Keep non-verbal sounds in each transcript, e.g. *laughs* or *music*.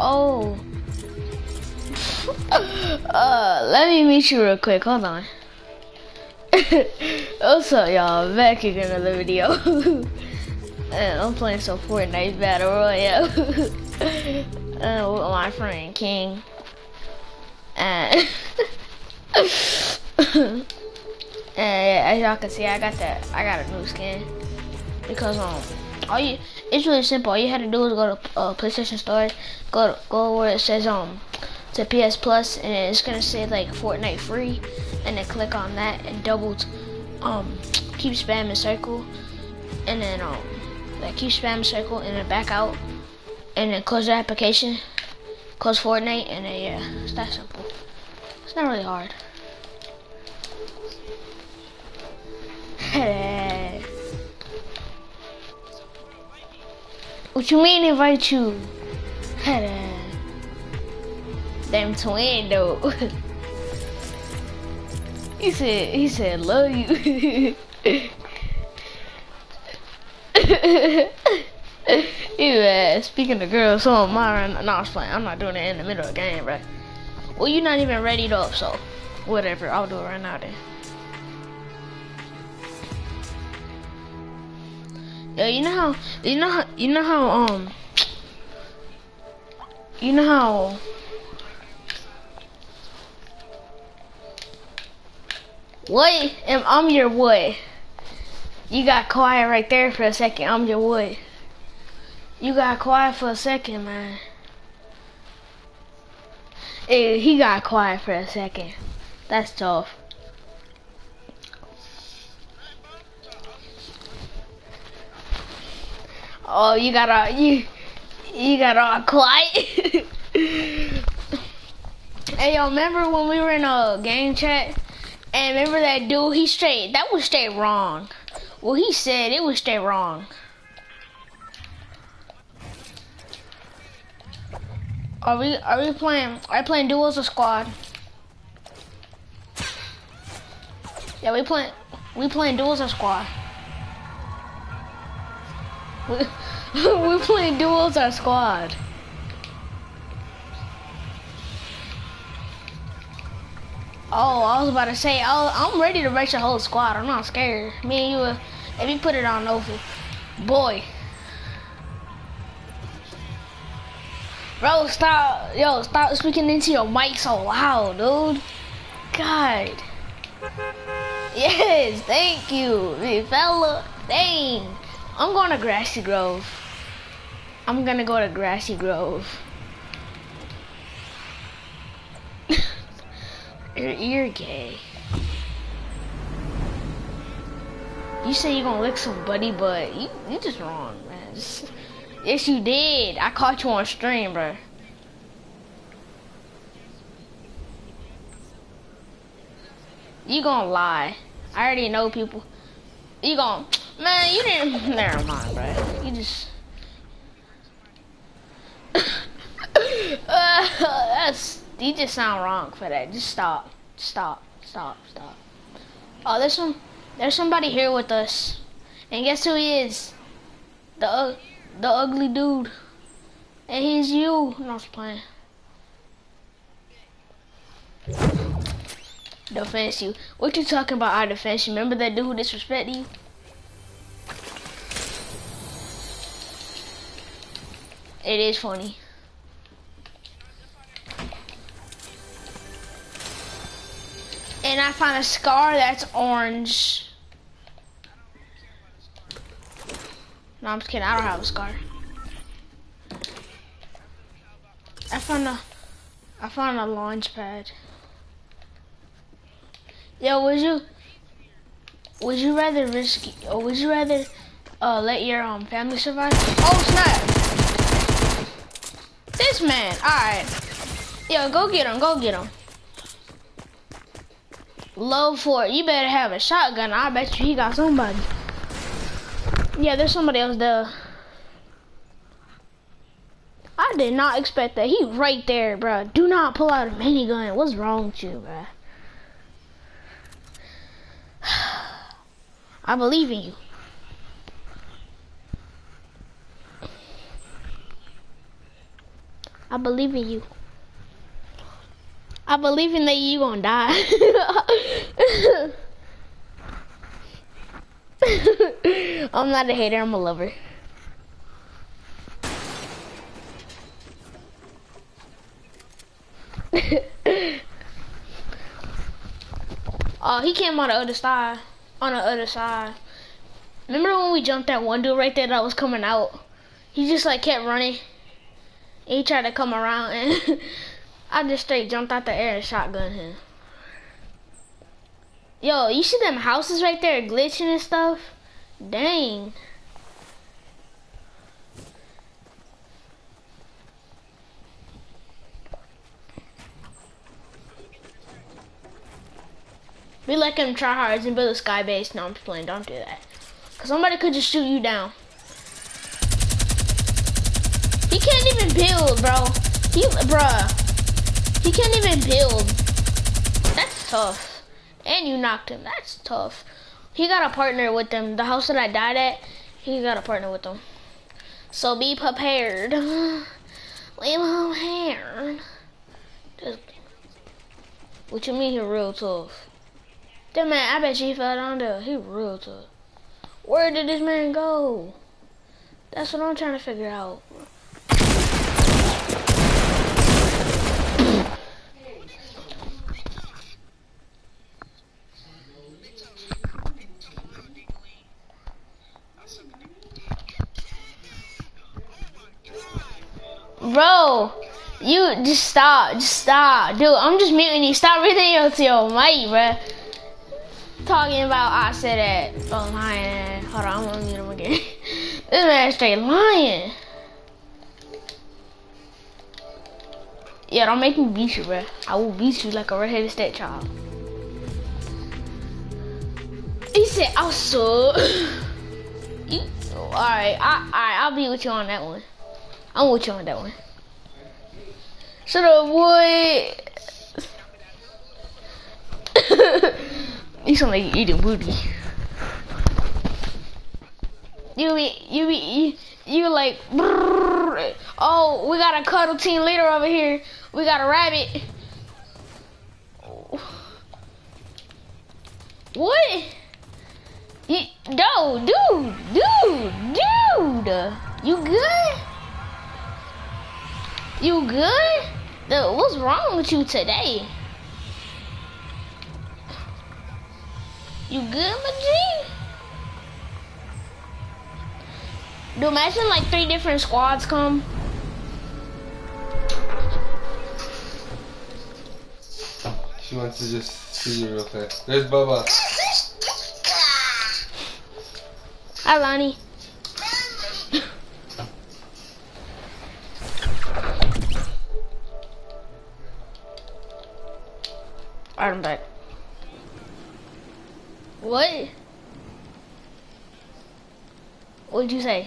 Oh. *laughs* uh, let me meet you real quick. Hold on. *laughs* Up, y'all? Back in another video. *laughs* and I'm playing some Fortnite Battle Royale. uh, with my friend King. And, and as y'all can see, I got that. I got a new skin because um, all you it's really simple. All you had to do is go to uh, PlayStation Store, go to, go where it says um to PS Plus, and it's gonna say like Fortnite free, and then click on that and double um keep spamming circle, and then um like keep spamming circle and then back out, and then close the application, close Fortnite, and then yeah, it's that simple. It's not really hard. *laughs* What you mean invite you? Damn twin though. *laughs* he said he said love you. *laughs* yeah, uh, speaking of girls, so am I. No, I was playing. I'm not doing it in the middle of the game, right? Well, you're not even ready up, so whatever. I'll do it right now then. Yeah, you know how you know how you know how um you know how what am I'm your what? You got quiet right there for a second. I'm your what? You got quiet for a second, man. Hey, he got quiet for a second. That's tough. Oh, you got all you you got all *laughs* quiet. hey, yo, remember when we were in a game chat? And remember that dude? He straight that was straight wrong. Well, he said it was straight wrong. Are we are we playing? Are we playing duels or squad? Yeah, we playing we playing duels or squad. We, playing duels our squad. Oh, I was about to say, oh, I'm ready to race your whole squad. I'm not scared. Me and you, uh, if you put it on over, boy. Bro, stop, yo, stop speaking into your mic so loud, dude. God. Yes, thank you, fella. Dang. I'm going to Greasy Grove. I'm gonna go to Greasy Grove. *laughs* you're, you're gay. You say you're gonna lick somebody, but you you just wrong, man. Just, *laughs* yes, you did. I caught you on stream, bro. You gonna lie. I already know people. You gonna Man, you didn't. Never mind, bro. You just. *coughs* uh, that's. You just sound wrong for that. Just stop. Stop. Stop. Stop. Oh, there's some. There's somebody here with us, and guess who he is? The the ugly dude. And he's you. No, I was playing. Defense you. What you talking about? I defense you. Remember that dude who disrespected you? It is funny. And I found a scar that's orange. No, I'm just kidding. I don't have a scar. I found a, I found a launch pad. Yo, would you, would you rather risk, or would you rather, uh, let your um family survive? Oh snap! This man. Alright. Yo, go get him. Go get him. Low for You better have a shotgun. I bet you he got somebody. Yeah, there's somebody else there. I did not expect that. He right there, bro. Do not pull out a minigun. What's wrong with you, bro? *sighs* I believe in you. I believe in you. I believe in that you gonna die. *laughs* I'm not a hater, I'm a lover. *laughs* oh, he came on the other side. On the other side. Remember when we jumped that one dude right there that was coming out? He just like kept running. He tried to come around and *laughs* I just straight jumped out the air and shotgun him. Yo, you see them houses right there glitching and stuff? Dang. We let them try hard and build a sky base. No, I'm just playing. Don't do that. Cause somebody could just shoot you down. Build, bro. He, bruh. He can't even build. That's tough. And you knocked him. That's tough. He got a partner with them. The house that I died at, he got a partner with them. So be prepared. *sighs* Leave him here. What you mean he real tough? That man, I bet you he fell down there. He real tough. Where did this man go? That's what I'm trying to figure out. Bro, you just stop, just stop. Dude, I'm just muting you. Stop reading your to your mic, bro talking about I said that. Oh, lying. Hold on, I'm gonna mute him again. *laughs* this man straight lying. Yeah, don't make me beat you, bro. I will beat you like a redheaded stepchild. He said, "I'll so." *laughs* all right, I, all right, I'll be with you on that one. I'm with you on that one. Shut up, boy. *laughs* You sound like you're eating booty. You be, you be, you, you like, brrr, oh, we got a cuddle team leader over here. We got a rabbit. What? You, no, dude, dude, dude. You good? You good? Dude, what's wrong with you today? You good, my G? Do imagine like three different squads come. She wants to just see you real fast. There's Bubba. Hi, Lonnie. I'm back. What? What'd you say?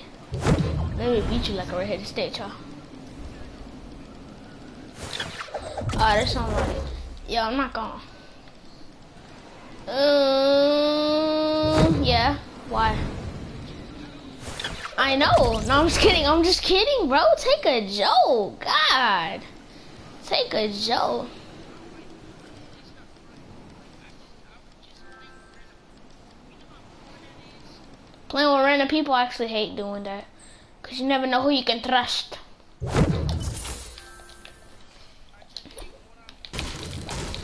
Let me beat you like a redheaded state, y'all. Ah, that's not right. Yeah, I'm not gone. Um, yeah. Why? I know. No, I'm just kidding. I'm just kidding, bro. Take a joke. God. Take a joke. Playing with random people, I actually hate doing that. Because you never know who you can trust.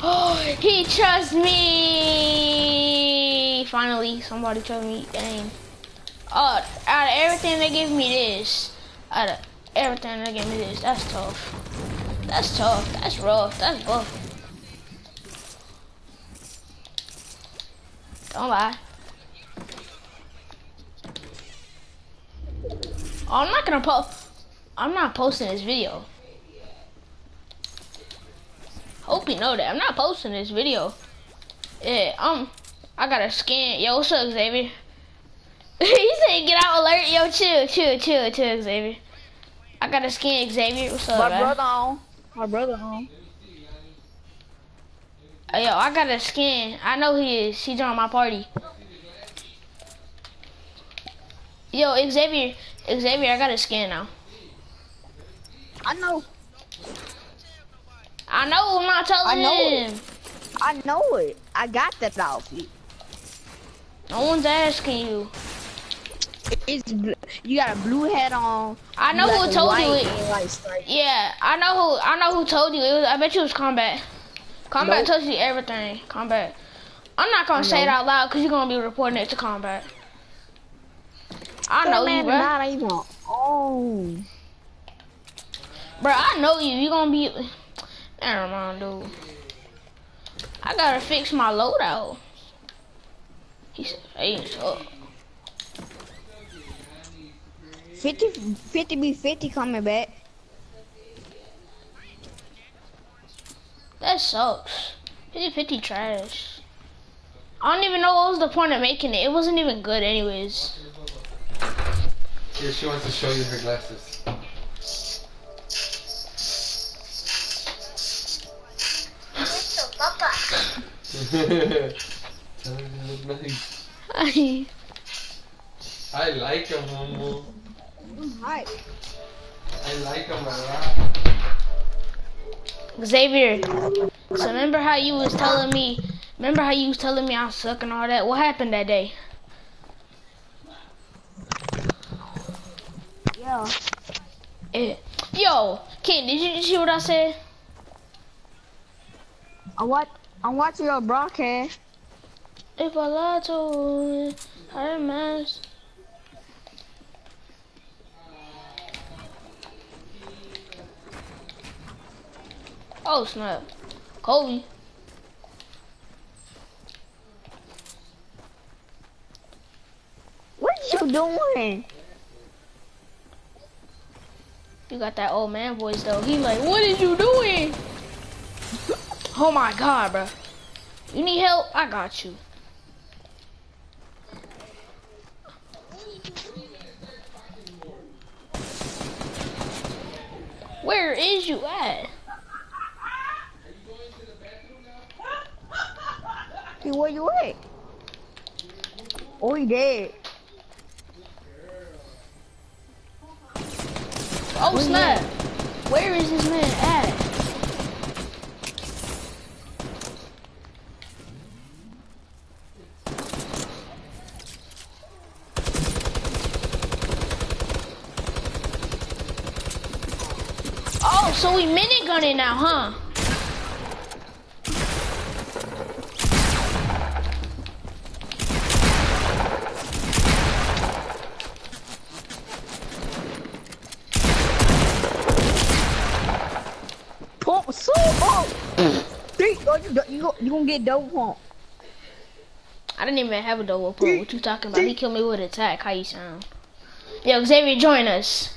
Oh, *gasps* he trusts me! Finally, somebody told me, dang. Oh, out of everything they give me this. Out of everything they give me this. That's tough. That's tough. That's rough. That's rough. Don't lie. I'm not gonna post. I'm not posting this video. Hope you know that. I'm not posting this video. Yeah, um, I got a skin. Yo, what's up, Xavier? *laughs* he said, "Get out alert." Yo, chill, chill, chill, chill, Xavier. I got a skin, Xavier. What's up, My man? brother on. My brother on. Hey, yo, I got a skin. I know he is. He joined my party. Yo, Xavier, Xavier, I got a skin now. I know. I know. I'm not telling I know him. it. I know it. I got that outfit. No one's asking you. It's you got a blue hat on. I know who told you it. and white stripes. Yeah, I know who. I know who told you. It was, I bet you it was combat. Combat Nope. tells you everything. Combat. I'm not gonna say it out loud because you're gonna be reporting it to combat. I know you, bro. Not even. Oh. Bro, I know you. You gonna be. Never mind, dude. I gotta fix my loadout. He said, "Hey, so 50, 50 be 50 coming back. that sucks. 50-50 trash. I don't even know what was the point of making it. It wasn't even good, anyways. Yeah, she wants to show you her glasses. Tell her they look nice. I I like them, Momo. Right. I like them a lot. Xavier, so remember how you was telling me, remember how you was telling me I suck and all that? What happened that day? Yeah. Eh, yo, Ken, did you see what I said? I watch. I'm watching your broadcast. If I lie to you, I mess. Oh snap, Kobe. What you doing? You got that old man voice though. He like, what is you doing? *laughs* Oh my god, bro. You need help? I got you. Where is you at? Where you at? Oh, he dead. Oh snap! Where is this man at? Oh, so we minigunning now, huh? Pump so up. Three. Oh, you, you, go- you gonna get double pump. I didn't even have a double pull. What you talking about? He killed me with attack. How you sound? Yo, Xavier, join us.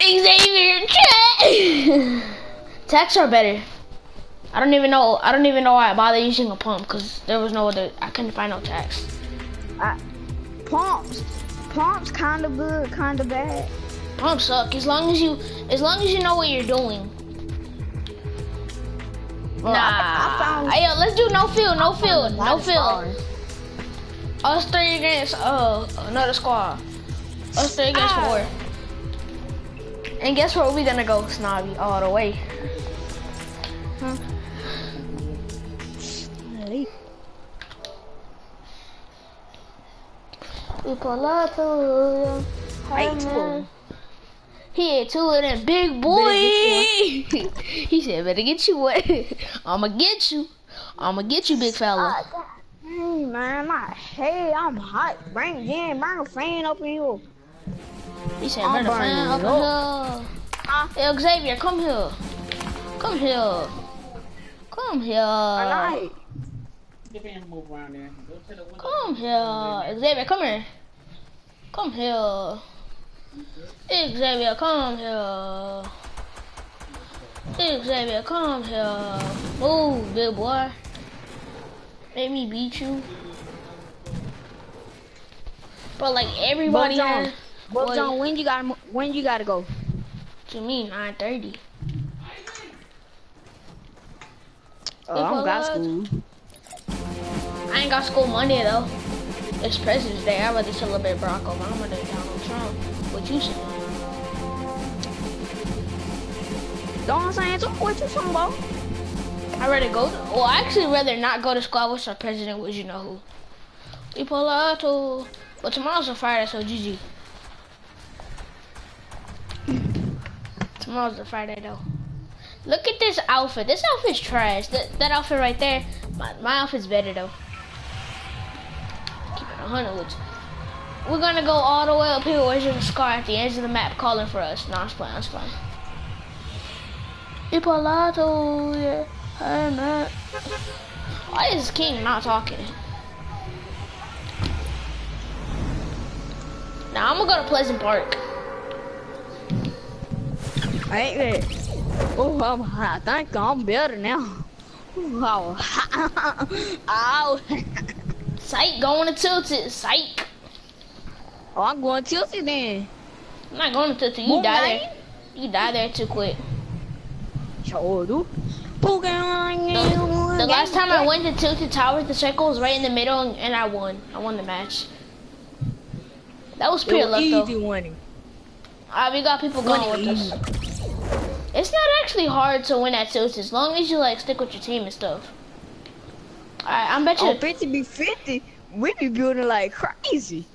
Xavier, chat. *laughs* Attacks are better. I don't even know. I don't even know why I bother using a pump because there was no other. I couldn't find no attacks. Pumps. Pumps kind of good, kind of bad. Pumps suck as long as you, as long as you know what you're doing. Well, nah. I, I found. Hey, yo, let's do no field, no field, a no lot of field. stars. Us three against uh another squad. Us three against Ah. four. And guess where we gonna go, Snobby, all the way. Huh? We pull up to you. Right to him. He ate two of them big boy. *laughs* he said, "Better get you one. *laughs* I'ma get you. I'ma get you, big fella." Hey man, my hey, I'm hot. Bring again, bring a fan up in here. He said, I'm "Better fan up in here." Yo, Xavier, come here. Come here. Come here. Come here. Xavier, come here. Come here. Xavier, come here. Xavier, come here. Move, big boy. Let me beat you. But like everybody But, has. John, but What? John, when you gotta when you gotta go? To me, 9:30. Oh, I don't got school. I ain't got school Monday though. It's President's Day. I'd rather celebrate Barack Obama than Donald Trump. What you say? Don't I'm saying? So what you talking about? I'd rather go. To, well, I actually rather not go to squad wish our president was you know who. We pull out to, But tomorrow's a Friday, so GG. Tomorrow's a Friday though. Look at this outfit. This outfit's trash. That, that outfit right there. My, my outfit's better though. Keep it 100 with. We're gonna go all the way up here where's the scar at the edge of the map calling for us. No, I'm just playing, I'm just playing. Ipolato, yeah. I'm not. Why is King not talking? Now I'm gonna go to Pleasant Park. I ain't ready. Oh, I'm, I think I'm better now. Wow. *laughs* Oh, *laughs* ow. Psych, going to Tilted. Psych. Oh, I'm going tilted then. I'm not going to Tilted. You Boom, die there. You die there too quick. Sure do. The last time I went to Tilted Towers, the circle was right in the middle, and, and I won. I won the match. That was pure luck, though. easy winning. Alright, we got people going Winning with us. It's not actually hard to win at Tilted, as long as you like stick with your team and stuff. Alright, I'm bet you. On 50 be 50, we be building like crazy.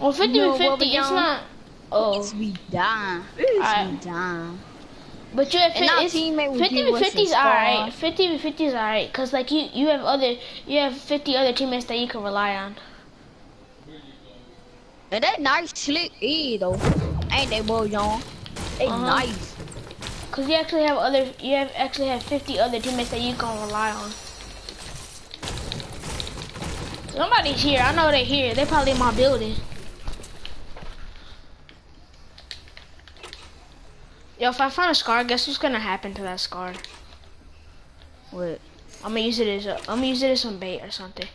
Well, 50 You know and 50, we it's doing? not. Oh, It's be dying. It's Alright. be dying. but you have And our it's, teammate would 50 give and 50 is alright. 50 and 50 is alright, cause like you you have other you have 50 other teammates that you can rely on. And that nice slick E though. Ain't they boy young? They Uh-huh. nice. Cause you actually have other you have actually have 50 other teammates that you can rely on. Somebody's here. I know they're here. They're probably in my building. Yo, if I find a scar, guess what's gonna happen to that scar? What? I'm gonna use it as a, I'm gonna use it as some bait or something.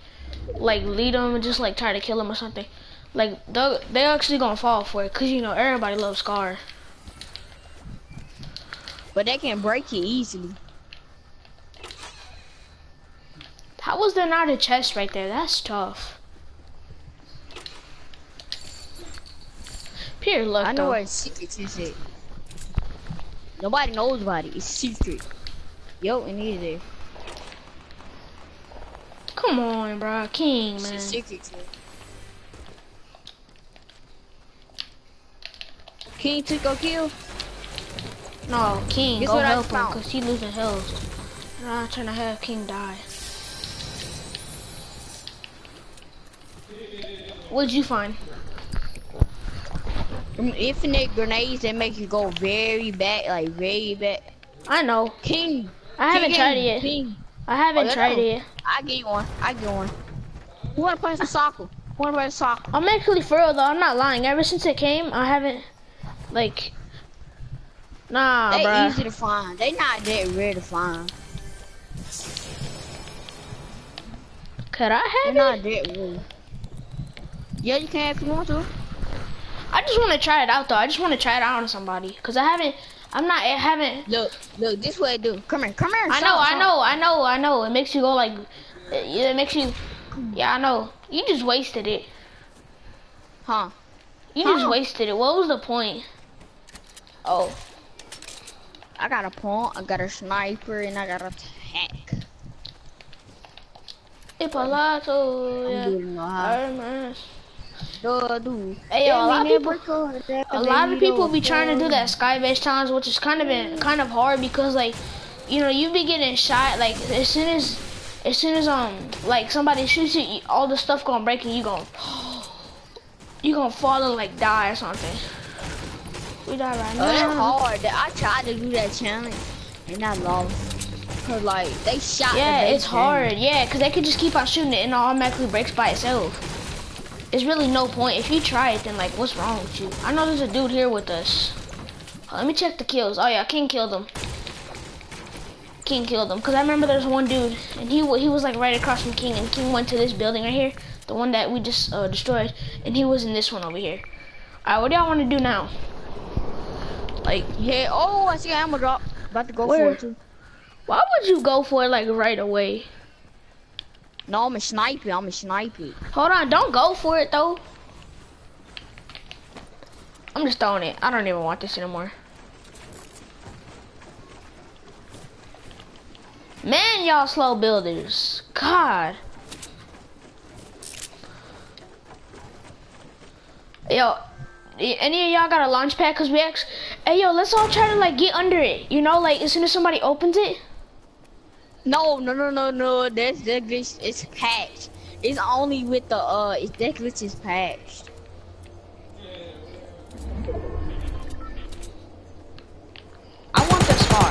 Like lead them and just like try to kill them or something. Like they they actually gonna fall for it, cause you know everybody loves Scar. But they can break it easily. How was there not a chest right there? That's tough. Pure luck I know though. where secrets is at. Nobody knows about it. It's secret. Yo, and it is. Come on, bro, King, It's man. secret. too. King took a kill. No, King, Guess go what I help him, cause he losing health. I'm not trying to have King die. What'd you find? Infinite grenades that make you go very back, like very back. I know. King. I haven't King, tried it yet. King. I haven't Oh, tried it yet. I get one. I get one. Who wanna play some soccer? Who wanna play soccer? I'm actually for real though. I'm not lying. Ever since it came, I haven't like. Nah, they bruh. easy to find. They not that rare to find. Could I have They're have not it? that rare. Yeah, you can if you want to. I just want to try it out though. I just want to try it out on somebody, cause I haven't. I'm not. I haven't. Look, look, this way do. Come here, come here. I know. I know. I know. I know. It makes you go like. It, it makes you. Yeah, I know. You just wasted it. Huh? You just wasted it. What was the point? Oh, I got a point, I got a sniper, and I got a tank. Ipalato. I'm Yeah. doing all right. Armas. Duh, dude. Hey, yo, a lot of people. a lot of people be trying to do that sky base challenge, which is kind of been kind of hard because like, you know, you be getting shot like as soon as, as soon as um like somebody shoots you, all the stuff gonna break and you gonna, *gasps* you gonna fall and like die or something. We die right Oh, that's now. hard. I tried to do that challenge, and I lost. Cause like they shot. Yeah, it's hard. Yeah, cause they could just keep on shooting it and it automatically breaks by itself. It's really no point. If you try it, then like, what's wrong with you? I know there's a dude here with us. Let me check the kills. Oh yeah, King killed him. King killed him. Cause I remember there's one dude, and he he was like right across from King, and King went to this building right here, the one that we just uh, destroyed, and he was in this one over here. All right, what do y'all want to do now? Like, Yeah. Oh, I see an ammo drop. About to go Where? for it too. why would you go for it like right away? No, I'm a snipey. I'm a snipey. Hold on. Don't go for it, though. I'm just throwing it. I don't even want this anymore. Man, y'all slow builders. God. Yo, any of y'all got a launch pad? Cause we actually, hey yo, let's all try to like get under it. You know, like as soon as somebody opens it. No, no, no, no, no. That's that glitch. It's patched. It's only with the uh. It's that glitch is patched. I want the scar.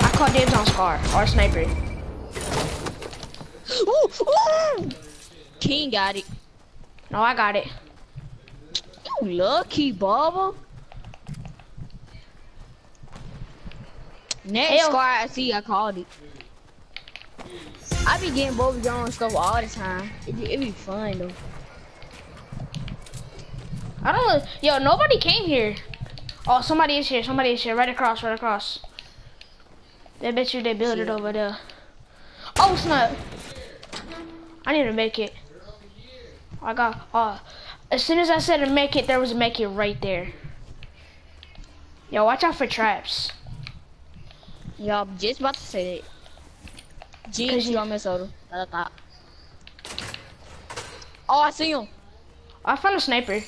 I call dibs on scar or sniper. Ooh, ooh. King got it. No, I got it. You lucky, Bubba. Next Hell. squad I see, I called it. I be getting Bubba Jones stuff all the time. It be, it be fun though. I don't know. Yo, nobody came here. Oh, somebody is here. Somebody is here. Right across. Right across. They bet you they built it over there. Oh snap! I need to make it. I got. Uh, as soon as I said to make it, there was a make it right there. Yo, watch out for traps. Y'all just about to say that. Cause Jinx, you- Minnesota. At the. Oh, I see him. I found a sniper.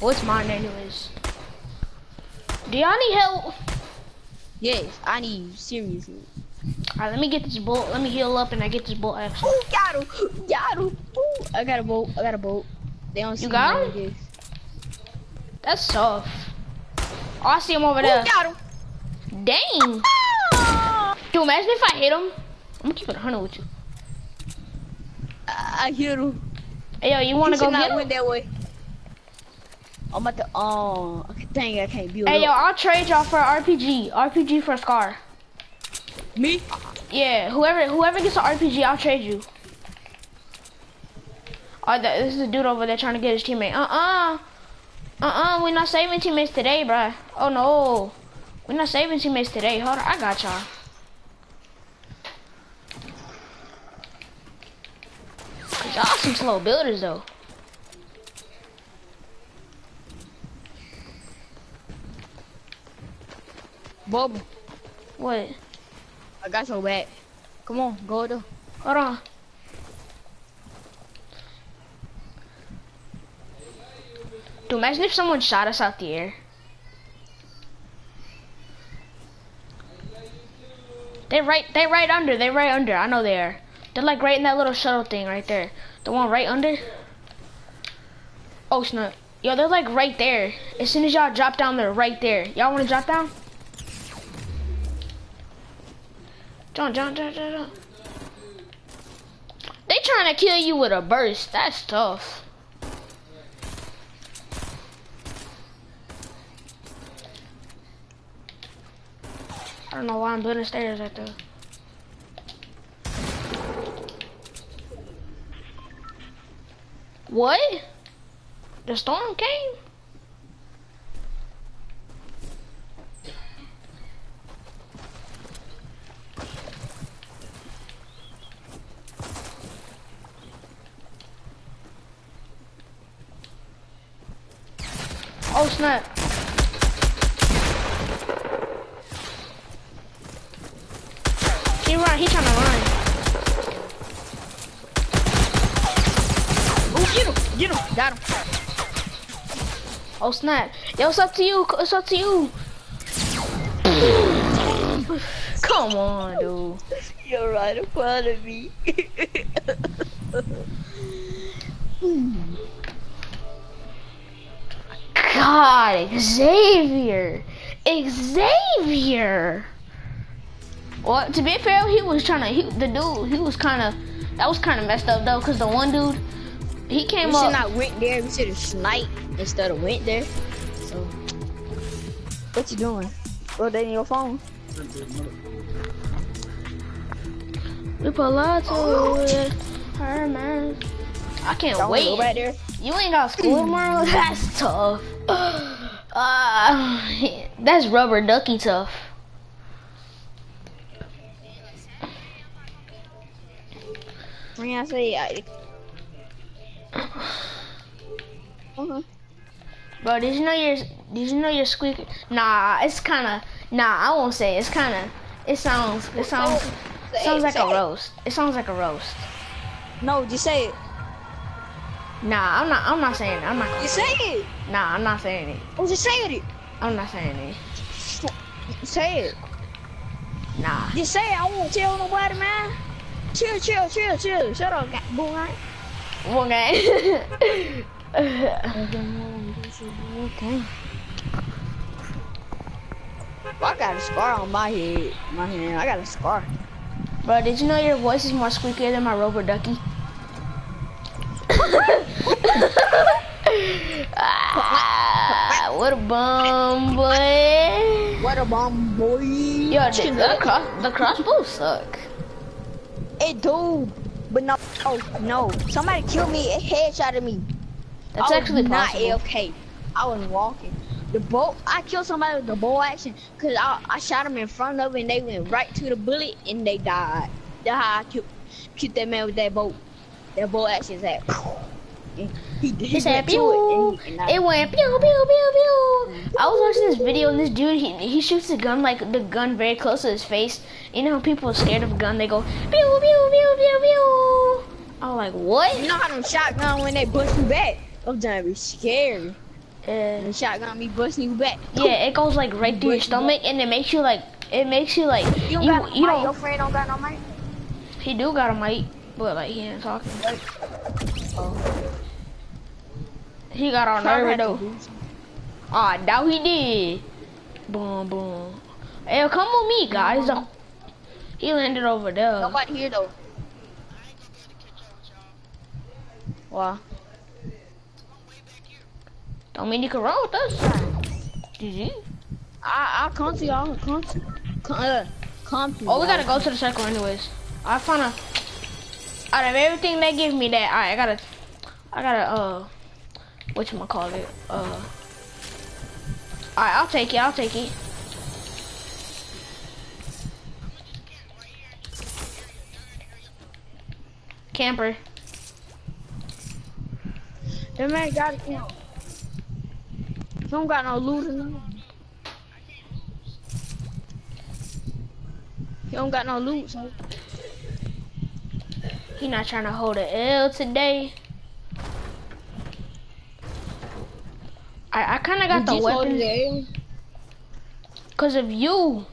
What's mine anyways? Do y'all need help? Yes, I need you, seriously. Alright, let me get this bolt. Let me heal up and I get this bolt. Ooh, got him. Got him. Ooh, I got a boat. I got a boat. They don't see You got him? That's soft. Oh, I see him over Ooh, there. got him. Dang. Ah! Dude, imagine if I hit him. I'm gonna keep it 100 with you. I hit him. Hey, yo, you wanna go get him? went that way. I'm about to. Oh, okay, dang! I can't build Hey, yo. I'll trade y'all for RPG. RPG for Scar. Me? Yeah, whoever whoever gets an RPG, I'll trade you. Oh, this is a dude over there trying to get his teammate. Uh-uh. Uh-uh, we're not saving teammates today, bruh. Oh, no. We're not saving teammates today. Hold on, I got y'all. Y'all some slow builders, though. Bob, What? I got your back. Come on, go though. Hold on. Dude, imagine if someone shot us out the air. They right, they right under, they right under. I know they are. They're like right in that little shuttle thing right there. The one right under. Oh snap! Yo, they're like right there. As soon as y'all drop down, they're right there. Y'all want to drop down? John, John, John, John. They trying to kill you with a burst. That's tough. I don't know why I'm building stairs right there. What? The storm came? Oh snap. Snap. Yo, it's up to you. It's up to you. Come on, dude. You're right in front of me. God, Xavier. Xavier. Well, to be fair, he was trying to, he, the dude, he was kind of, that was kind of messed up though, because the one dude, he came we should up. not went there. We should have sniped instead of went there. So, what you doing? Rotating your phone? We put love to it. Her man. I can't wanna wait. go back there? You ain't got school *clears throat* tomorrow? That's tough. *sighs* Uh, that's rubber ducky tough. When I say I. *sighs* Uh-huh. Bro, did you know your Did you know your squeaker? Nah, it's kind of. Nah, I won't say. It. It's kind of. It sounds. It sounds. Say sounds like a roast. It sounds like a roast. No, just say it. Nah, I'm not. I'm not saying. It. I'm not. Just say it. it. Nah, I'm not saying it. Oh, just say it. I'm not saying it. Say it. Nah. Just say it. I won't tell nobody, man. Chill, chill, chill, chill. Shut up, boy. *laughs* Okay. I got a scar on my head. My hand. I got a scar. Bro, did you know your voice is more squeakier than my rubber ducky? ah, what a bum, boy. What a bomb, boy. Yo, the, the, cross, the crossbows suck. It do, but no, oh, no. Somebody killed me. It headshotted me. That's I actually not possible. AFK. I was walking. The bow, I killed somebody with the bow action because I, I shot them in front of and they went right to the bullet and they died. That's how I killed, killed that man with that bow. That bow action said, he, he, He said, to pew. it. And he, and It went pew, pew, pew, pew. I was watching this video and this dude, he, he shoots the gun, like, the gun very close to his face. You know how people are scared of a gun, they go, pew, pew, pew, pew, pew. I was like, what? you know how them shotgun when they bust you back? Those gonna be scary. Uh, The shotgun be busting you back. yeah, it goes, like, right through your stomach, and it makes you, like, it makes you, like, You you, don't got you mic? Your don't, friend don't got no mic? he do got a mic, but, like, he ain't talking. Oh. He got on nerve, though. Ah, doubt he did. Boom, boom. Hey, come with me, guys. He landed over there. Nobody here though. Wow. Don't mean you can run with us. Did you? I I can't see y'all. Come to, come, uh, come to Oh, we gotta go to the circle anyways. I found a. Out of everything they give me, that I, I gotta, I gotta uh, what you call it? Uh, all right, I'll take it. I'll take it. Camper. That man got it count. Don't got no loot. He don't got no loot, so He not trying to hold a L today. I I kind of got You the just hold weapons it there. because of you.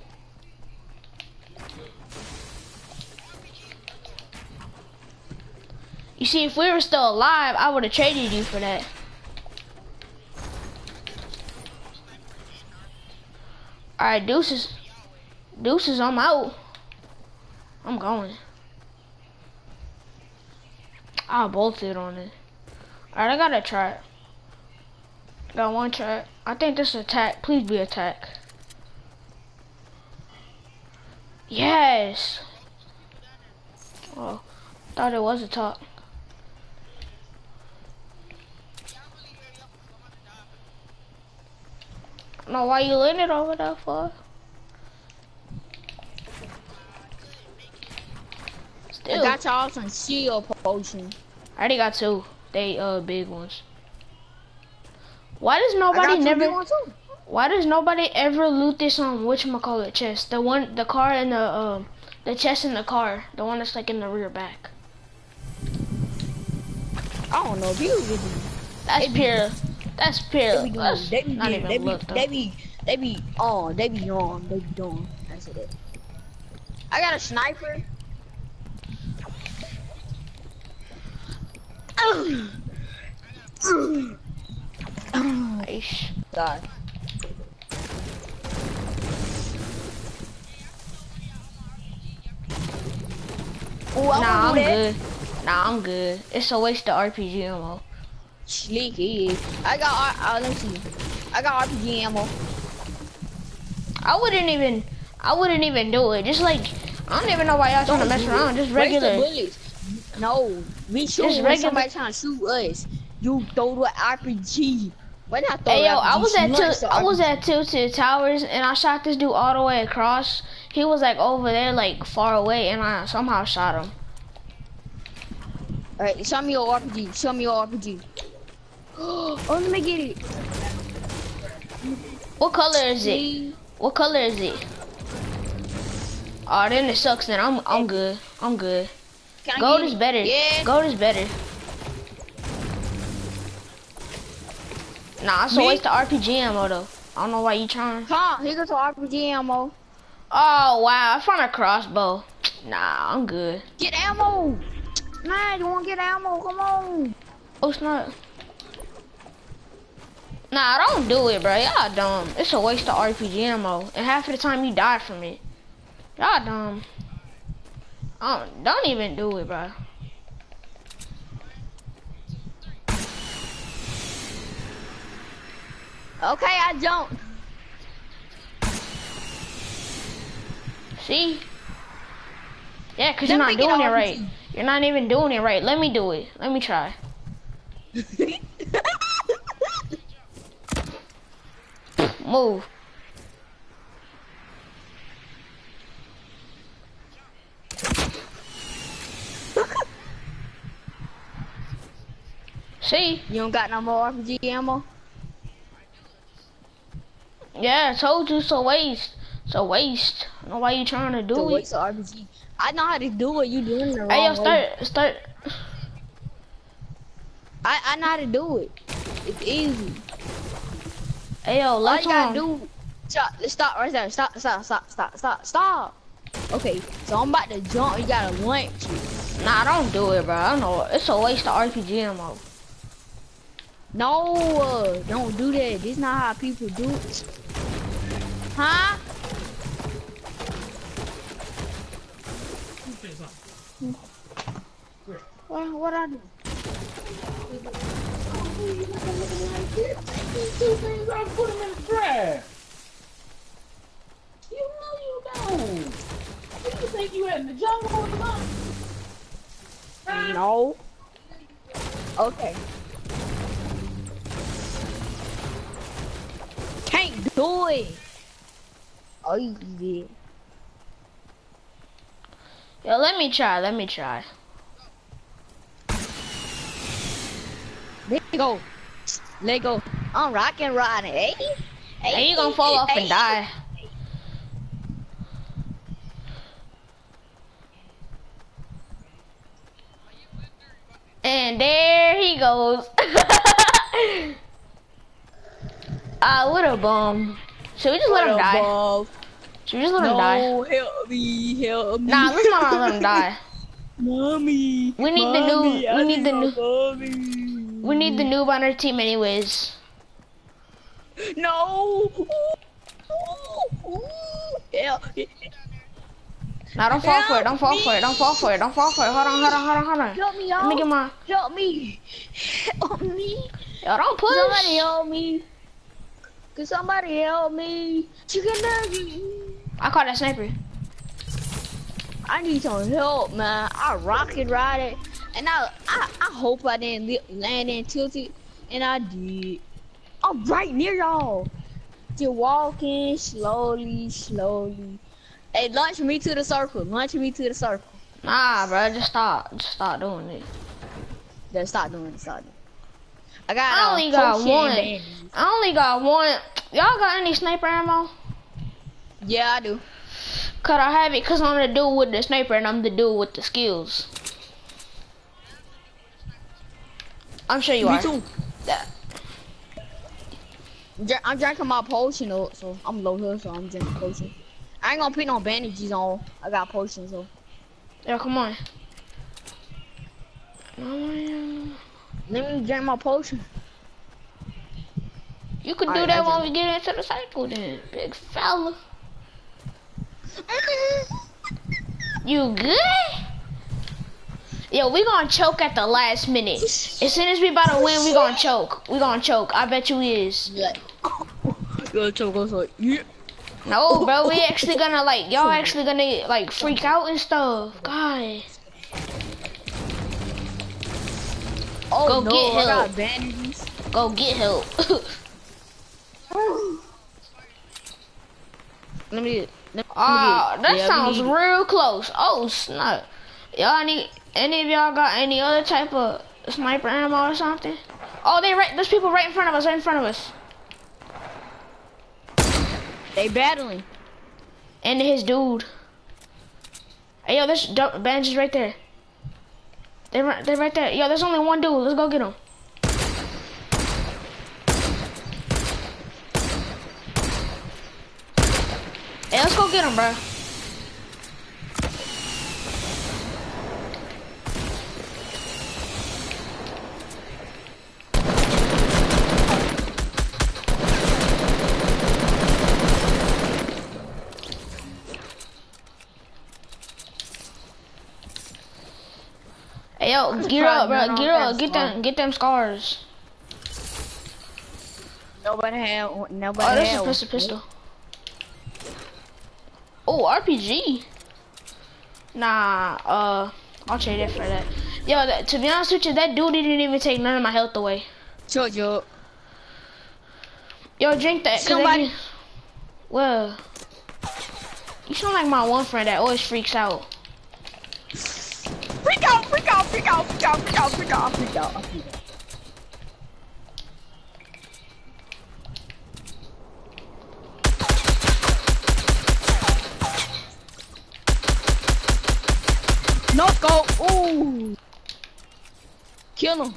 You see, if we were still alive, I would have traded you for that. Alright, deuces. Deuces, I'm out. I'm going. I bolted on it. Alright, I gotta try it. Got one try. I think this is attack. Please be attack. Yes. Oh, thought it was a talk. Know why you landed over there for. I Still, got y'all some shield potion. I already got two. They uh big ones. Why does I nobody never? big ones too. Why does nobody ever loot this um whatchamacallit chest? The one the car and the um the chest in the car. The one that's like in the rear back. I don't know if you That's They be- pure that's They be doing, That's they be, not doing- even they be, they be, they be on, they be on, they be doing. That's it. I got a sniper. Nice. God. Ooh, Nah, I'm wanna do that. good. Nah, I'm good. It's a waste of RPG ammo. Sneaky. I got, uh, let me see. I got RPG ammo. I wouldn't even I wouldn't even do it. Just like I don't even know why y'all trying to mess around. Just regular. bullets. No, we shoot Just when regular- somebody trying to shoot us. You throw the RPG. Why not throw Hey yo, I was at two, I was at Tilted Towers and I shot this dude all the way across. He was like over there, like far away, and I somehow shot him. Alright, show me your RPG. Show me your RPG. Oh, let me get it. What color is it? What color is it? Oh, then it sucks. Then I'm I'm good. I'm good. Can Gold is better. Yeah. Gold is better. Nah, it's a waste of RPG ammo though. I don't know why you trying. Come He goes some RPG ammo. Oh wow, I found a crossbow. *tsk* Nah, I'm good. Get ammo. Nah, you want to get ammo? Come on. Oh, not. Nah, don't do it, bro. Y'all dumb. It's a waste of RPG ammo, and half of the time you die from it. Y'all dumb. Oh, don't even do it, bro. Okay, I don't. See? Yeah, cause you're not doing it right. You're not even doing it right. Let me do it. Let me try. *laughs* Move. *laughs* See? you don't got no more RPG ammo? Yeah, I told you it's a waste. It's a waste. I don't know why you trying to do The it. RPG. I know how to do it. You doing it wrong Hey, yo, way. start, start. I, I know how to do it. It's easy. Hey, yo, All let's you gotta um, do. Stop, stop right there. Stop, stop, stop, stop, stop, stop. Okay, so I'm about to jump. You gotta launch it. Nah, don't do it, bro. I know it's a waste of RPG ammo. No, uh, don't do that. This is not how people do it. Huh? What, what I do? These two things, I put them in the trash. You know you don't. You think you in the jungle or something? No. Okay. Can't do it. Oh, did. Yo, let me try. Let me try. There you go. Let go. I'm rocking, riding. Hey. Hey, you gonna fall off and die. And there he goes. Ah, *laughs* what a bum. Should we just let him die? Above. Should we just let him die? No, help me, help me. Nah, let's not let him *laughs* die. Mommy. We need the new- Mommy, I we need the new- Mommy. We need the noob on our team anyways. No. Ooh, ooh, ooh. Help. Nah, don't fall for it. Don't fall for it. Don't fall for it. Don't fall for it. Hold on, hold on, hold on, hold on. Help me Let me get out. my. Help me. Help me. Yo, don't push. Somebody help me. Can somebody help me? Chicken nugget. I caught that sniper. I need some help, man. I rocket ride it, and I, I, I hope I didn't li- land in Tilted, and I did. I'm right near y'all. Just walking slowly, slowly. Hey, launch me to the circle. Launch me to the circle. Nah, bro, just stop. Just stop doing it. Then stop doing it. Stop doing it. I got. I uh, only got one. I only got one. Y'all got any sniper ammo? Yeah, I do. Cause I have it cause I'm the dude with the sniper and I'm the dude with the skills. I'm sure you me are. too. Yeah. I'm drinking my potion, though, so I'm low here, so I'm drinking potion. I ain't gonna put no bandages on. I got potions, so. Yo, come on. Let me drink my potion. You could do Alright, that when we get into the cycle then, big fella. *laughs* You good? Yo, we gonna choke at the last minute. As soon as we about to win, we gonna choke. We gonna choke. I bet you is. Yeah. Go to go so yeah. No, bro, we actually gonna like y'all actually gonna like freak out and stuff. God. Oh Go no, get I help. got bandages. Go get help. *laughs* Let me. Let, Oh, me ah, get that Yeah, sounds real close. Oh snap. Y'all need any of y'all got any other type of sniper ammo or something? Oh, they right. There's people right in front of us. Right in front of us. They battling. And his dude. Hey, yo, this bench is right there. They right, they right there. Yo, there's only one dude. Let's go get him. Hey, let's go get him, bro. Hey, yo, get up, bro. not Get on up. Get them, get them scars. Nobody have. Nobody Oh, this had. is pistol, pistol. Oh, RPG. Nah, uh, I'll trade it for that. Yo, that, to be honest with you, that dude didn't even take none of my health away. Yo, yo. Yo, drink that. Somebody- they- Well, you sound like my one friend that always freaks out freak out, freak out, freak out, freak out, freak out, freak out. No go. Ooh. Kill him.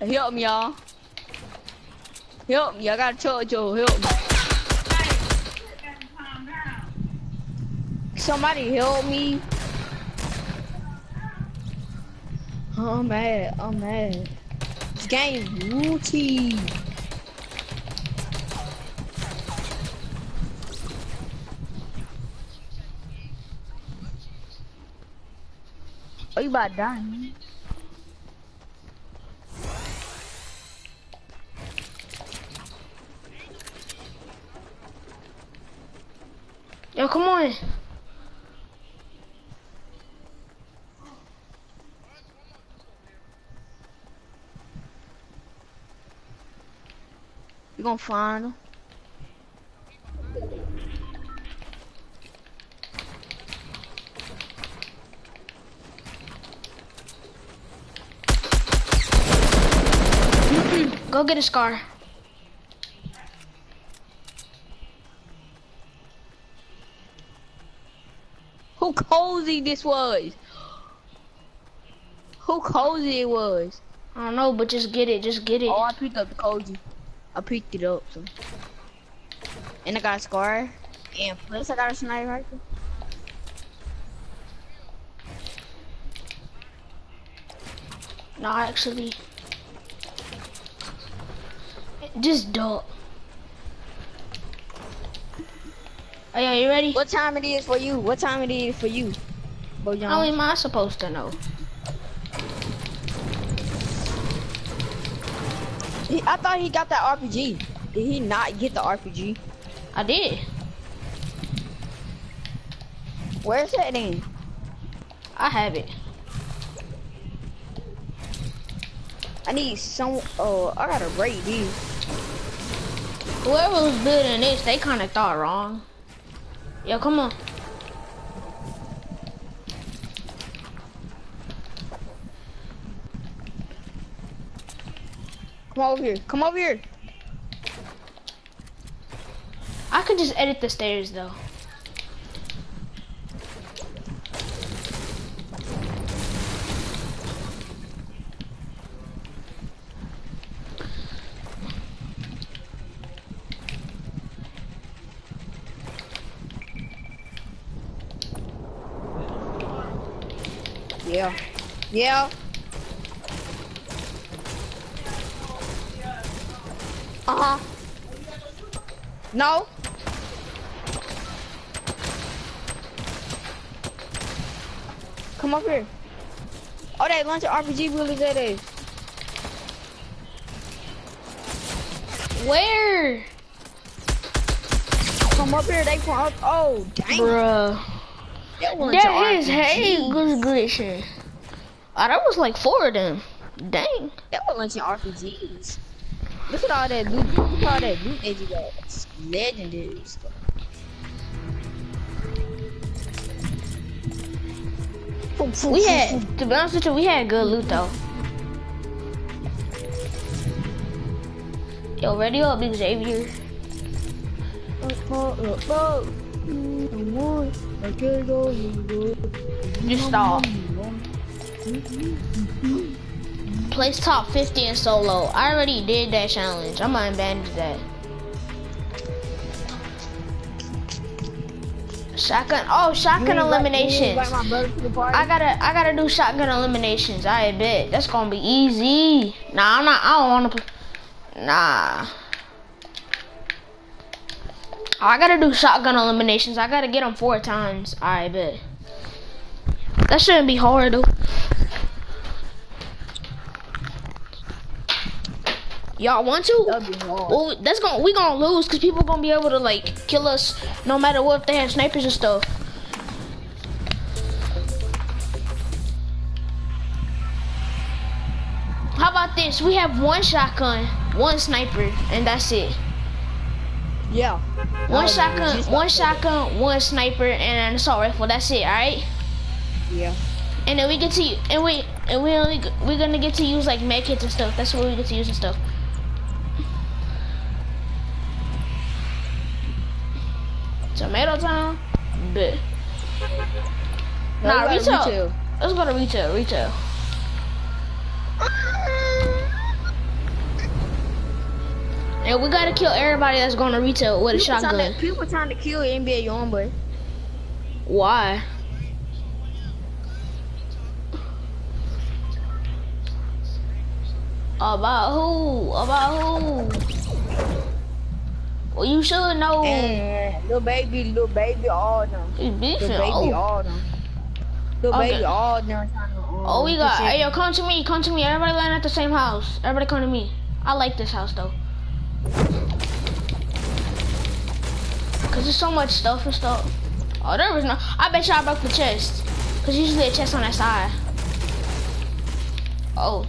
Help me, y'all. Help me. I gotta tell Joe. Help me. Somebody help me. Oh, I'm mad. I'm mad. This game routine. Oh, you about to die, man. Yo, come on. You gonna find him? Go get a scar. Who cozy this was? Who cozy it was? I don't know, but just get it. Just get it. Oh, I picked up the cozy. I picked it up, so. And I got a scar. And plus I got a sniper rifle. No, actually. Just dope. Are you, you ready? What time it is for you? What time it is for you? Bojan? How am I supposed to know? He, I thought he got that RPG. Did he not get the RPG? I did. Where's that in? I have it. I need some. Oh, I gotta rate these. Whoever was building this, they kind of thought wrong. Yo, come on. Come over here. Come over here. I could just edit the stairs though. Yeah. Yeah. Uh huh. No. Come up here. Oh, they launch an RPG really that is. Where? Come up here, they from up. Oh, dang. Bruh. That one's There an is RPG. hey good glitching. Oh, that was like four of them. Dang. That was launching RPGs. Look at all that loot. Look at all that loot that you got. It's legendary stuff. We had, to be honest with you, we had good loot though. Yo, ready up, Big Xavier. Just stop. Place top 50 in solo. I already did that challenge. I'm gonna abandon that. Shotgun. Oh, shotgun eliminations. I gotta, I gotta do shotgun eliminations. I bet that's gonna be easy. Nah, I'm not. I don't wanna. Nah. I gotta do shotgun eliminations. I gotta get them four times. I bet. That shouldn't be hard though. Y'all want to? Well, that's gonna we gonna lose because people gonna be able to like kill us no matter what if they have snipers and stuff. How about this? We have one shotgun, one sniper, and that's it. Yeah. One Oh, shotgun, one shotgun, one sniper, and an assault rifle. That's it. All right. Yeah. And then we get to and we and we only we're gonna get to use like med kits and stuff. That's what we get to use and stuff. Tomato time, bet. Nah, retail. retail. Let's go to retail. Retail. And we gotta kill everybody that's going to retail with a People shotgun. trying, to, people trying to kill NBA Youngboy. Why? About who? About who? Well, you should know. And little baby, little baby, all them. Little baby, Oh. all them. Little Okay. baby, all them. oh, we got. Hey, yo, come to me. Come to me. Everybody land at the same house. Everybody come to me. I like this house though. Cause there's so much stuff and stuff. Oh, there was no. I bet y'all broke the chest. Cause usually a chest on that side. Oh.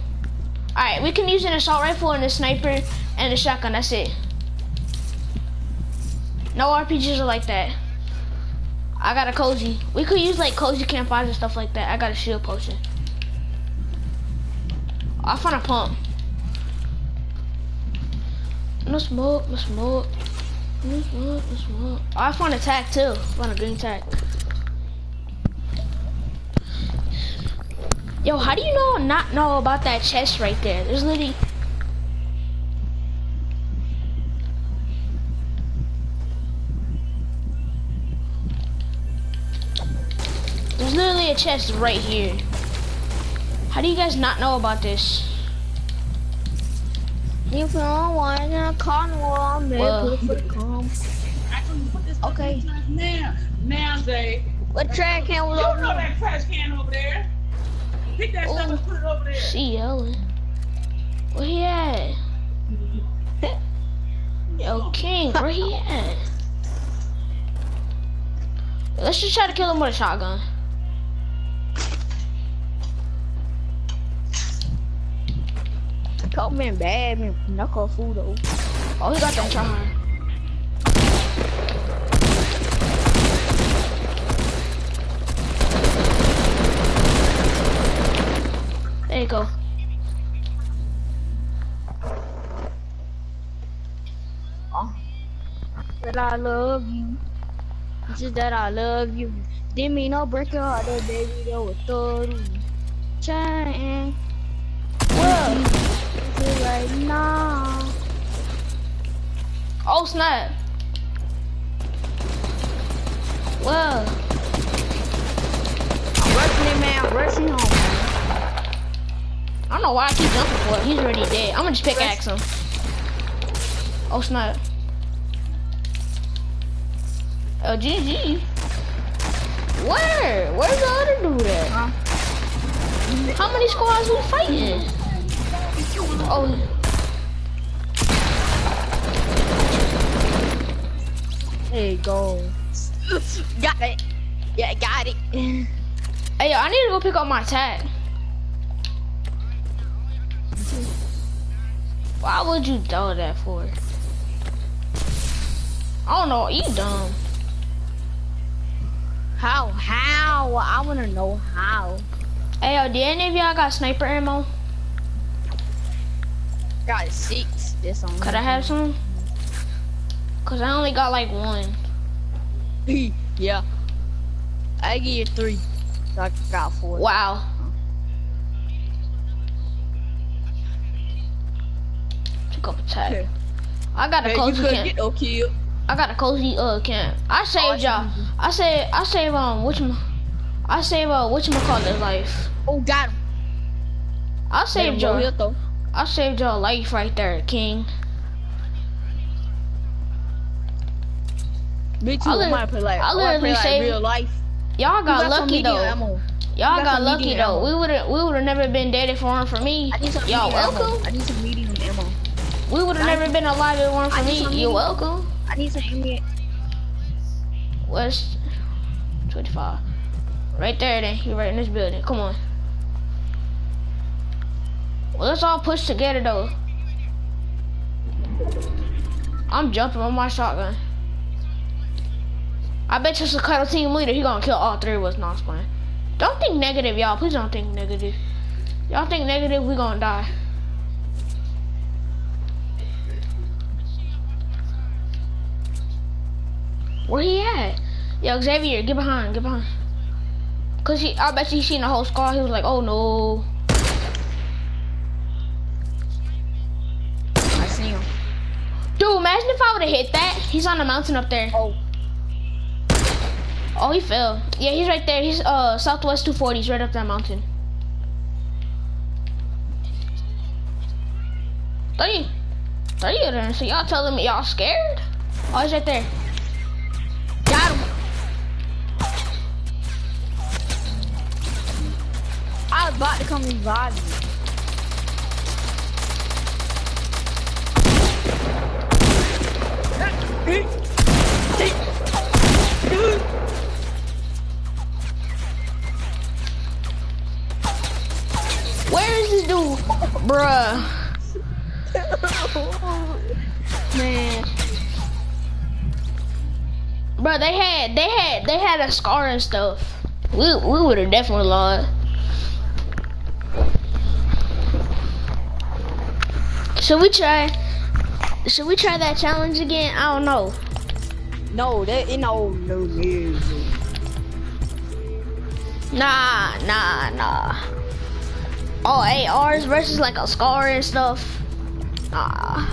Alright, we can use an assault rifle and a sniper and a shotgun. That's it. No RPGs are like that. I got a cozy. We could use like cozy campfires and stuff like that. I got a shield potion. I found a pump. No smoke, no smoke. No smoke, no smoke. I found a tag too. I found a green tag. Yo, how do you know not know about that chest right there? There's literally There's literally a chest right here. How do you guys not know about this? If you don't want to call no one, man, put it come. I can put Okay. Now, now, Zay. What trash can was You over know that trash can over there. Pick that stuff and put it over there. She yelling. Where he at? Yo, King, where he at? Let's just try to kill him with a shotgun. In bad, man. Knuckle fool though. Oh, he got that try. There you go. Oh. That I love you. Just that I love you. Didn't mean no break your heart, baby. That was third. Trying. Whoa. It right now? Oh, snap. Whoa. I'm rushing it, man. I'm rushing home, man. I don't know why I keep jumping for it. He's already dead. I'm gonna just pickaxe him. Oh snap. Oh GG. Where? Where's the other dude at? Huh? How many squads we fighting? Oh. There you go. got it. Yeah, got it. Hey yo, I need to go pick up my tag. Why would you throw that for? I don't know. You dumb. How? How? I wanna know how. Hey yo, did any of y'all got sniper ammo? Got six. This on. Could I have some? Cause I only got like one. *laughs* yeah. I give you three. So I got four. Wow. Took up attack. Okay. I got a Hey, cozy camp. get no kill. I got a cozy uh camp. I saved y'all. I say I save um which I save uh which call this life. Oh, got him. I saved y'all. I saved y'all life right there, King. Me too. I I, might play like, I I literally like saved- real life. Y'all You got lucky though. Y'all got got lucky though. ammo. We would have we would have never been dead if it weren't for me. I Y'all ammo. welcome. I need some medium ammo. We would have never been alive if it weren't for me. You're welcome. I need some ammo. West 25. Right there then. You're right in this building. Come on. Well, let's all push together though. I'm jumping on my shotgun. I bet you Sakata team leader, he gonna kill all three of us. Not playing. Don't think negative, y'all. Please don't think negative. Y'all think negative, we gonna die. Where he at? Yo, Xavier, get behind, get behind. Cause he, I bet you he seen the whole squad. He was like, oh no. Dude, imagine if I would've hit that. He's on the mountain up there. Oh, Oh, he fell. Yeah, he's right there. He's uh southwest 240. He's right up that mountain. Three. Three of them. So y'all telling me y'all scared? Oh, he's right there. got him. I was about to come revive you. Where is this dude? Bruh. Man, Bruh, they had they had they had a scar and stuff. We we would have definitely lost. Should we try? Should we try that challenge again? I don't know. no, that ain't no, no, no. Nah, nah, nah. Oh, ARs versus like a scar and stuff. Nah,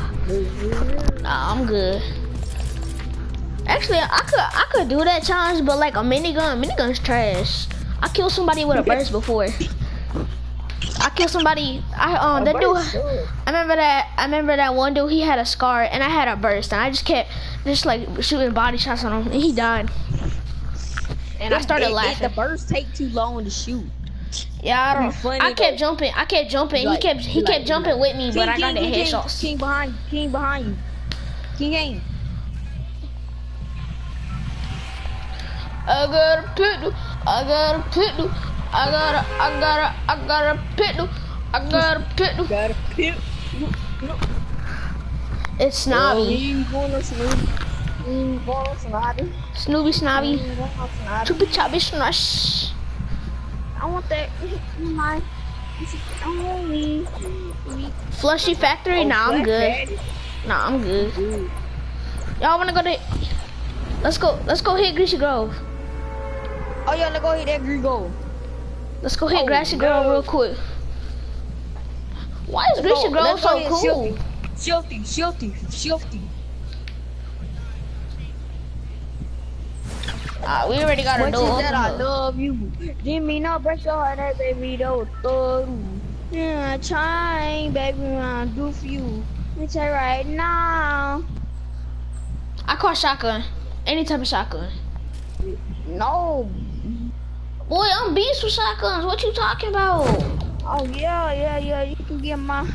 nah, I'm good. Actually, I could I could do that challenge, but like a minigun, minigun's trash. I killed somebody with a burst before. I killed somebody. I um that dude. I remember that. I remember that one dude. He had a scar, and I had a burst, and I just kept just like shooting body shots on him, and he died. And I started It- it- laughing. the burst take too long to shoot. Yeah, I don't. funny I kept jumping. I kept jumping. Like- he kept he like- kept jumping with me, but I got the King, King, headshots. King behind. King behind you. King aim. I got a pit. I got a pit. I got a I got a I got a pit. I got a pit. Got a pip. It's Snobby. He going to Snoopy. He going to Snobby. Snoopy Snobby. He going to Snobby. Choopy choppy snush. I want that. My. Only. Flushy Factory. Nah, I'm good. Nah, I'm good. Y'all wanna go to? Let's go. Let's go hit Greasy Grove. Oh yeah, let's go hit that green goal. Let's go hit Oh, Grassy. Grove real quick. Why is Greasy Girl so cool? Shifty, shifty, shifty. Ah, we already got What door is that? I love you. Give me no break your heart, that baby, thug. Yeah, trying, baby, I do for you. It's all right now. I call shotgun. Any type of shotgun. No. Boy, I'm beast with shotguns. What you talking about? Oh yeah, yeah, yeah. You can get my.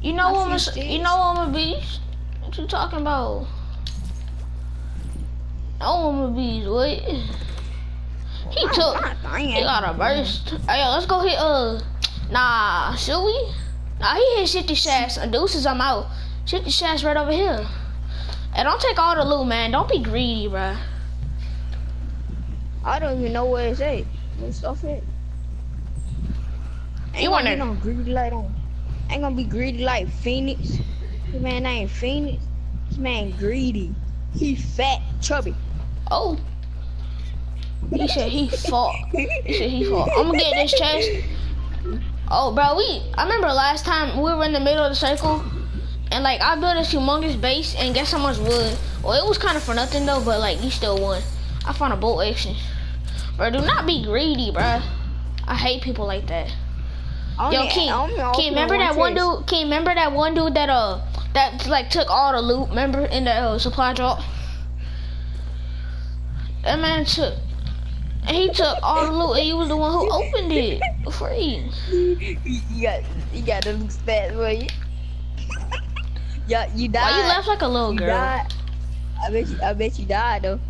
You know I'm a, you know I'm a beast. What you talking about? No, I'm a beast. What? He took. He got a burst. Hey, let's go hit. Uh, nah, should we? Nah, he hit Shifty Shafts. And deuces, I'm out. Shifty Shafts right over here. And don't take all the loot, man. Don't be greedy, bruh. I don't even know where it's at. Where stuff at? You wanna- Ain't no greedy light on. ain't gonna be greedy like Phoenix. This man ain't Phoenix. This man greedy. He fat, chubby. Oh. He said he *laughs* fought. He said he fought. I'm gonna get this chest. Oh, bro, we. I remember last time we were in the middle of the circle, and like I built a humongous base, and guess how much wood? Well, it was kind of for nothing though, but like you still won. I found a bolt action. Bro, do not be greedy, bro. I hate people like that. Yo, King, only King, remember that one dude? King, remember that one dude that uh that like took all the loot? Remember in the uh, supply drop? That man took, and he took all the loot, and he was the one who opened it free. *laughs* You, got, you got to look fat, boy. *laughs* yeah, you died. Why you left like a little girl? died. I bet you, I bet you died though.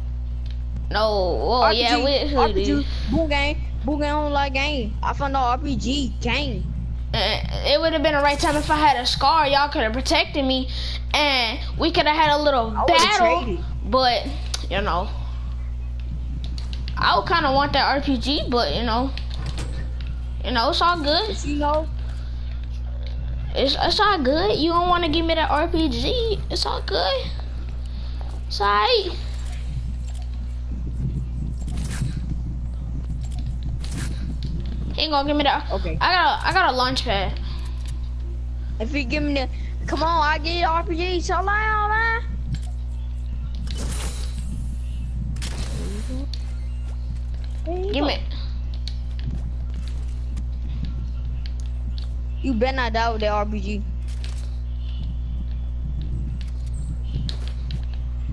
No, whoa, yeah, with who RPG, dude? Boom game, boom game like game. I found out RPG game. Uh, It would have been the right time if I had a scar. Y'all could have protected me, and we could have had a little battle. traded. But you know, I would kind of want that RPG. But you know, you know, it's all good. But you know, It's it's all good. You don't want to give me that RPG. It's all good. It's alright. Ain't gonna give me that. okay. I got a, I got a launch pad. If you give me the, come on, I get RPG. So lie man. Give me. You better not die with the RPG.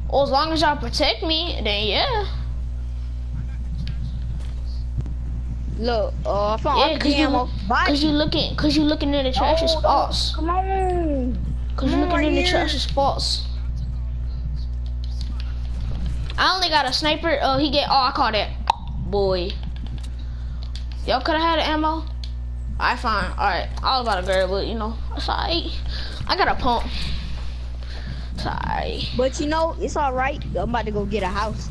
Well, as long as y'all protect me, then yeah. Look, uh, I found Yeah, cause you, ammo. Bye. cause you looking, cause you looking in the trash Oh, spots. Come on. Cause you come on looking in the here. trash spots. I only got a sniper. Oh, he get. Oh, I caught it. Boy. Y'all could have had ammo. I fine. All right. I was about to grab, but you know, it's alright. I got a pump. Alright. But you know, it's all right. I'm about to go get a house.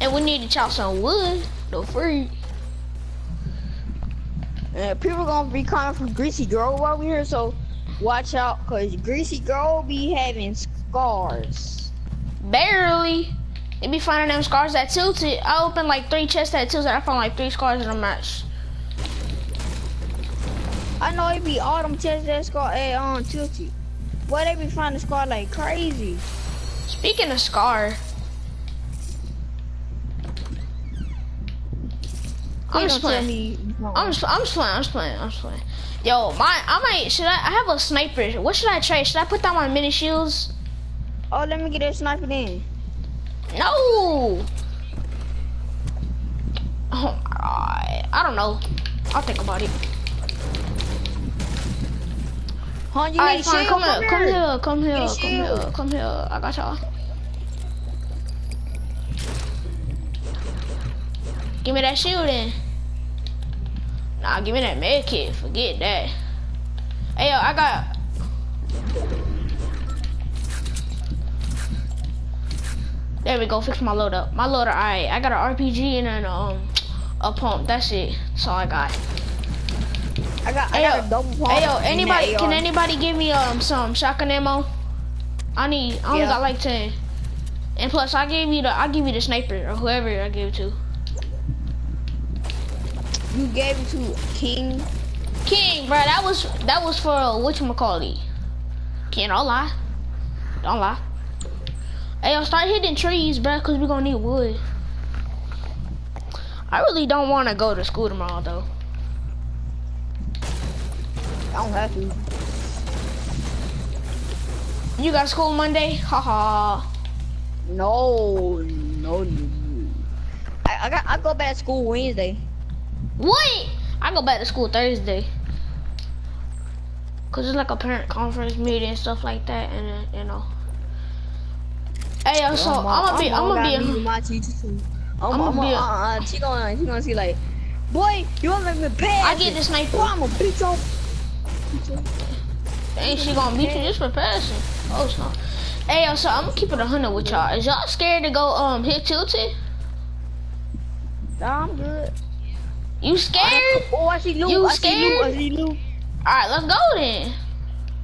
And we need to chop some wood. No free. Uh, people gonna be coming from Greasy Grove over here, so watch out, cause Greasy Grove be having scars. Barely. They be finding them scars that tilted. I opened like three chests that tilted. I found like three scars in a match. I know it be all them chests that scar at on Tilty. Boy, they be finding scar like crazy. Speaking of scar, I'm just playing. I'm just, I'm just playing. I'm just playing. I'm just playing. Yo, my I might should I, I have a sniper. What should I trade? Should I put down my mini shields? Oh, let me get that sniper then. No. Oh, I, I don't know. I'll think about it. Huh, you All right, a fine. shield? Come here. Come here. Come here. Get a Come here. Come here. I got y'all. Give me that shield then. Nah, give me that med kit. Forget that. Hey, yo, I got. There we go. Fix my load up. My loader. Alright, I got an RPG and then um a pump. That's it. That's all I got. I got, I Hey, got yo. a double pump. Hey yo, anybody can anybody give me um some shotgun ammo? I need I only Yeah. got like ten. And plus I gave you the I give you the sniper or whoever I gave it to. You gave it to King. King, bro, that was that was for uh, whatchamacallit. King, don't lie. Don't lie. Hey yo, start hitting trees, bro, cause we gonna need wood. I really don't wanna go to school tomorrow though. I don't have to. You got school Monday? Haha. No, no, no. I, I got. I go back to school Wednesday. What? I go back to school Thursday. Cause it's like a parent conference meeting and stuff like that, and uh, you know. Hey, yo, so I'm gonna be, I'm gonna meet be, my teacher too. I'm, I'm, be uh, uh, she gonna, she gonna see like, boy, you wanna make me pass? I get this sniper. Boy, I'm a bitch on. ain't she gonna beat you just for passing? Oh, it's not. Hey, yo, so I'm gonna keep it a hundred with y'all. Is y'all scared to go um hit tilted? Nah, I'm good. You scared? Oh, I see Luke. You I see Luke. I scared? see Luke. Alright, let's go then.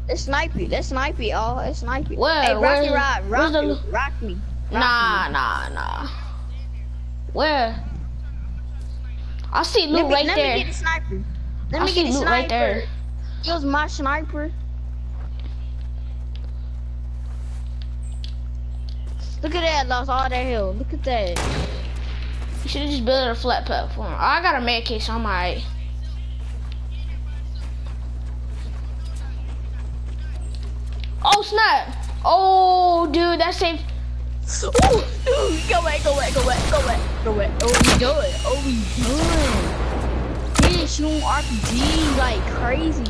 Let's snipe it. Let's snipe it. Oh, let's snipe it. Where? Hey, Rocky Where's- Rod, rock, the rock me. Rock Nah, me. nah, nah. Where? I see loot Let me, right let there. me get the sniper. Let I me get loot sniper. right there. Use my sniper. Look at that, lost all that hill. Look at that. You should just built a flat platform. I got a med case on my. Oh snap! Oh dude, that saved. Ooh, ooh, go away, go away, go away, go away, go away. Oh, we good. Oh, we is shooting RPG like crazy.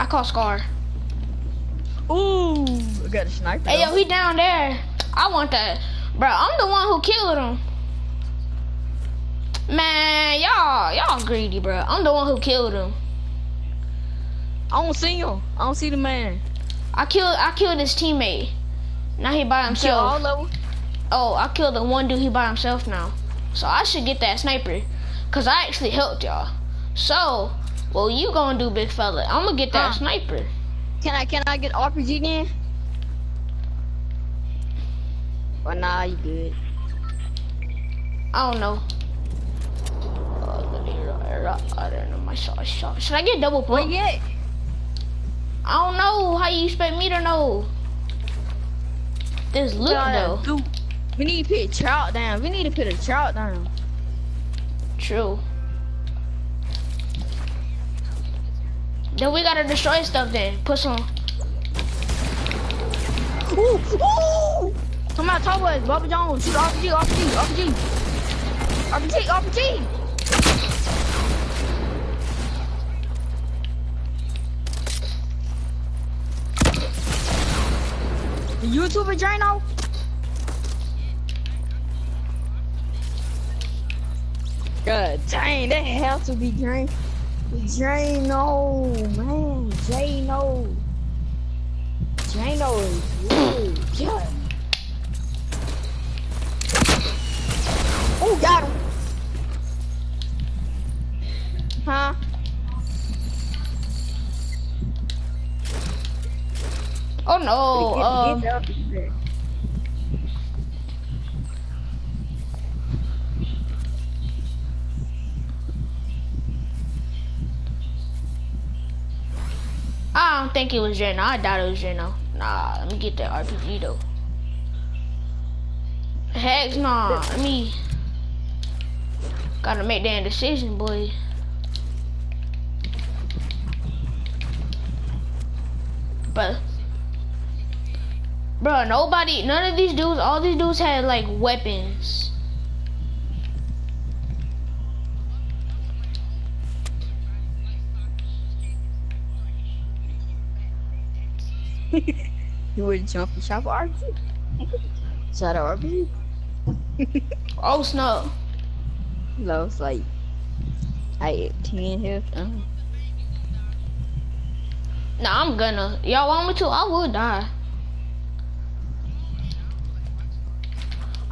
I call Scar. Ooh, I got a sniper. Hey yo, he down there. I want that, bro. I'm the one who killed him. Man, y'all, y'all greedy, bro. I'm the one who killed him. I don't see him. I don't see the man. I killed, I killed his teammate. Now he by himself. Oh, I killed the one dude. He by himself now. So I should get that sniper, cause I actually helped y'all. So, what you gonna do, big fella? I'm gonna get that Huh. sniper. Can I can I get RPG then? Or nah, you good. I don't know. I don't know my shot. shot. Should I get double point? you? I don't know. How you expect me to know? This loot though. Dude, we need to put a trout down. We need to put a trout down. True. Then we gotta destroy stuff. Then put some. Ooh, ooh! Come on, top us. Bubba Jones. Shoot RPG, RPG, RPG. RPG, RPG. The YouTuber Drano? God dang, that has to be Drain. Drano, man, Drano. Drano is good. God. Oh, got him. Huh? Oh no. Get- Um, get up there. I don't think it was Jano. I doubt it was Jano. Nah, let me get that RPG though. Heck nah. Let me. Gotta make that decision, boy. But, bro, nobody, none of these dudes, all these dudes had like weapons. *laughs* You would jump and shop for RPG? Shout out RPG. Oh snap! No, it's like I 10 health. Uh, Nah, I'm gonna. Y'all want me to? I will die.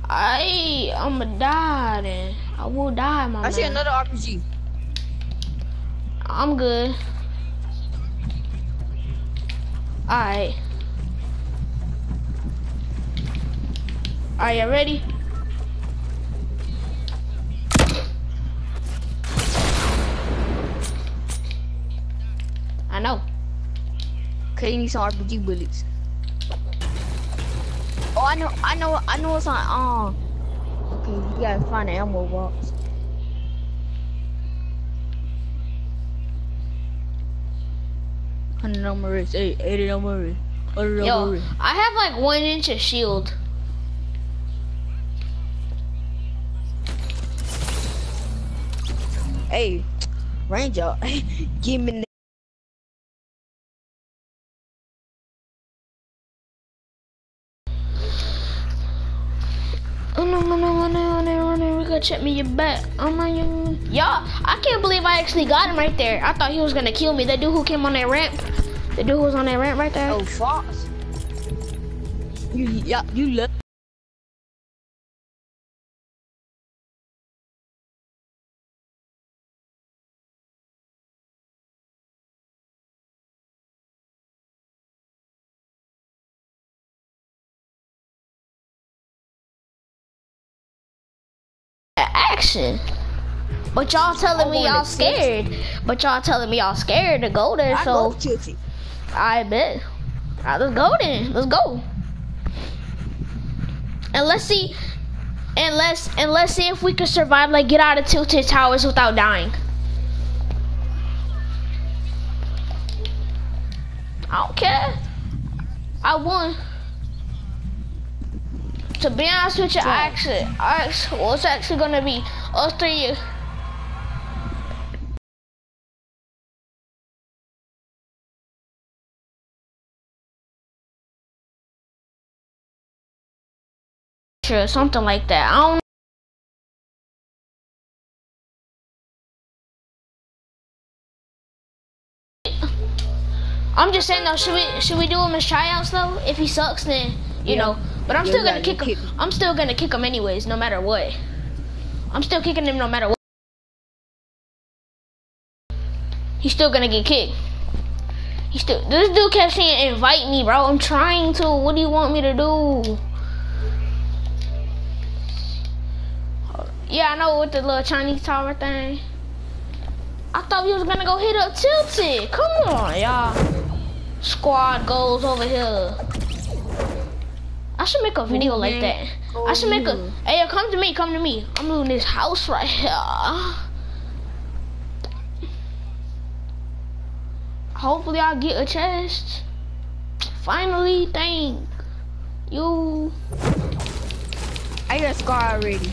I, I'ma die then. I will die, my I see another RPG. I'm good. Alright. Are you ready? I know. Okay, you need some RPG bullets. Oh, I know, I know, I know it's on. Um, okay, you gotta find the ammo box. Hundred number is eight, eighty number is. Hundred Yo, number is. I have like one inch of shield. Hey, Ranger, *laughs* give me. the- Oh no no no no no no check me your back. Oh my y'all! I can't believe I actually got him right there. I thought he was gonna kill me. That dude who came on that ramp. The dude who was on that ramp right there. Oh, Fox. You, you, you look. Action. But y'all telling me y'all scared. But y'all telling me y'all scared to go there, I so I bet. Alright, let's go then. Let's go. And let's see and let's and let's see if we can survive like get out of tilted towers without dying. I don't care. I won. To be honest with you, I actually, I actually, well, it's actually gonna be us three. Sure, something like that. I don't. I'm just saying though, should we should we do him as tryouts though? If he sucks, then you Yeah. know. But I'm still gonna kick him. I'm still gonna kick him anyways, no matter what. I'm still kicking him no matter what. He's still gonna get kicked. He still. This dude kept saying invite me, bro. I'm trying to. What do you want me to do? Yeah, I know with the little Chinese tower thing. I thought we was gonna go hit up Tilted. Come on, y'all. Squad goals over here. I should make a video like that. I should make a. Hey, come to me, come to me. I'm looting this house right here. Hopefully, I'll get a chest. Finally, thank you. I got a scar already.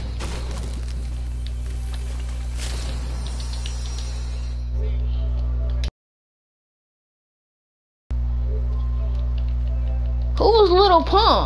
Who was Lil Pump?